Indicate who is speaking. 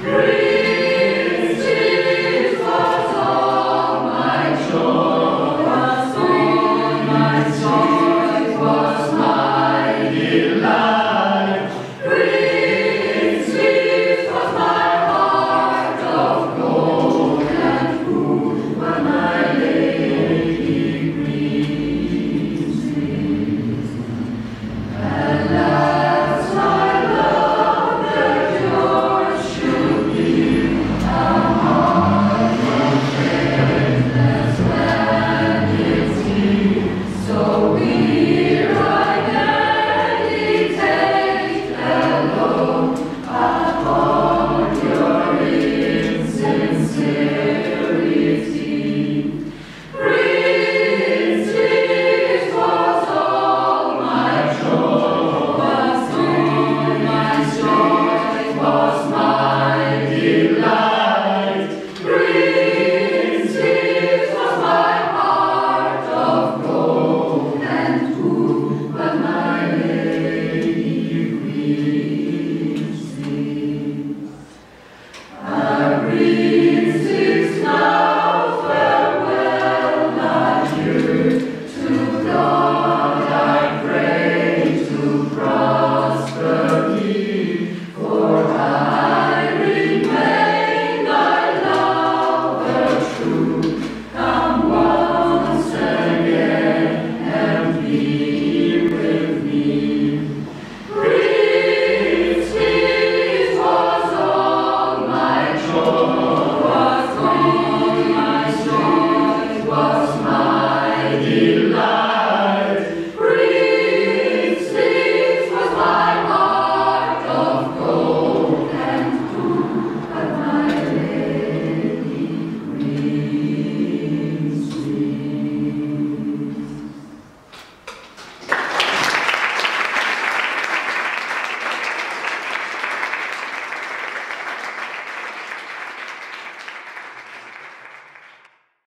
Speaker 1: Great.